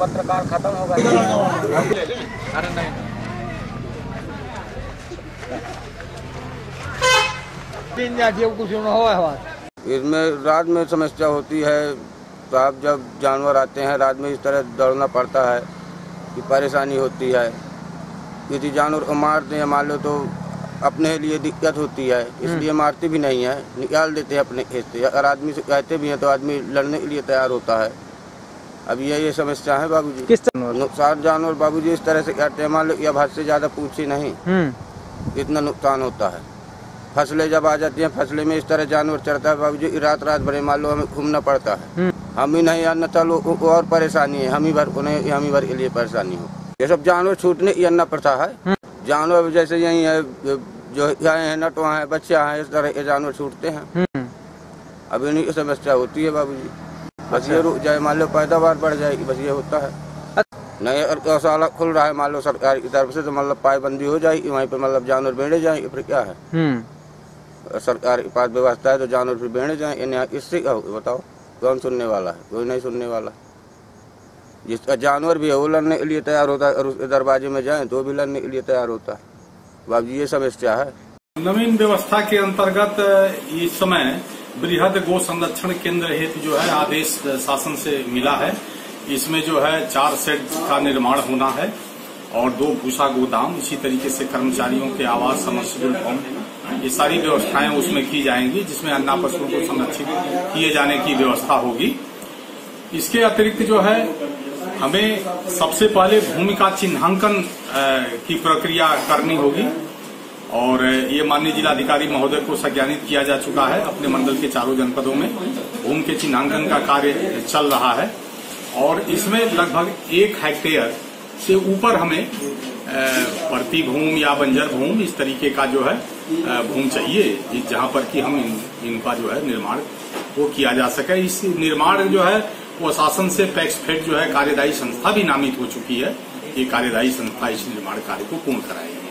पत्रकार खत्म होगा। अरे तीन जाती कुछ हो बात इसमें रात में समस्या होती है तो आप जब जानवर आते हैं, रात में इस तरह दौड़ना पड़ता है। कि परेशानी होती है। किसी जानवर को मारते हैं मान लो तो अपने लिए दिक्कत होती है। इसलिए मारते भी नहीं है निकाल देते हैं अपने खेत से। अगर आदमी से कहते भी हैं तो आदमी लड़ने के लिए तैयार होता है। अब ये ये समस्या है बाबूजी। किस नुकसान जानवर बाबू जी इस तरह से कहते हैं। मान लो अब हद से ज़्यादा पूछे नहीं हम्म। इतना नुकसान होता है। फ़सलें जब आ जाती हैं फ़सलें में इस तरह जानवर चढ़ता है बाबूजी रात रात भरे मान लो हमें घूमना पड़ता है। हम्म। हम ही नहीं अन्य चलो और परेशानी है। हम ही भर उन्हें हम ही भर के लिए परेशानी हो। ये सब जानवर छूटने की अन्ना प्रथा है। जानवर जैसे यही है जो गाय है नटवा है बच्चा है इस तरह के जानवर छूटते हैं। हम्म। अब इन्हीं की समस्या होती है बाबू जी बस ये रुक जाए मान लो पैदावार बढ़ जाएगी बस ये होता है। नहीं अगर गौशाला खुल रहा है मान लो सरकार की तरफ़ से तो मतलब पायबंदी हो जाएगी वहीं पे मतलब जानवर बेड़े जाएँगे फिर क्या है? हम्म। सरकार के पास व्यवस्था है तो जानवर फिर बेड़े जाए इन्हें इससे क्या होगा बताओ। कौन सुनने वाला है? कोई नहीं सुनने वाला। जिसका जानवर भी है, वो लड़ने के लिए तैयार होता है, और उसके दरवाजे में जाए तो भी लड़ने के लिए तैयार होता है। बाबू जी ये समस्या है। नवीन व्यवस्था के अंतर्गत इस समय बृहद गो संरक्षण केंद्र हेतु जो है, आदेश शासन से मिला है। इसमें जो है, चार सेट का निर्माण होना है। और दो भूसा गोदाम इसी तरीके से कर्मचारियों के आवास समर्सिबल पंप ये सारी व्यवस्थाएँ उसमें की जाएँगी, जिसमें अन्ना पशुओं को संरक्षित किए जाने की व्यवस्था होगी। इसके अतिरिक्त जो है, हमें सबसे पहले भूमि का चिन्हांकन की प्रक्रिया करनी होगी, और ये माननीय जिलाधिकारी महोदय को संज्ञानित किया जा चुका है अपने मंडल के चारों जनपदों में। भूमि के चिन्हांकन का कार्य चल रहा है, और इसमें लगभग एक हेक्टेयर से ऊपर हमें परती भूम या बंजर भूम इस तरीके का जो है भूम चाहिए जहाँ पर कि हम इन, इनका जो है निर्माण वो किया जा सके। इस निर्माण जो है वो शासन से पैक्स फेड जो है कार्यदायी संस्था भी नामित हो चुकी है ये कार्यदायी संस्था इस निर्माण कार्य को पूर्ण कराएगी।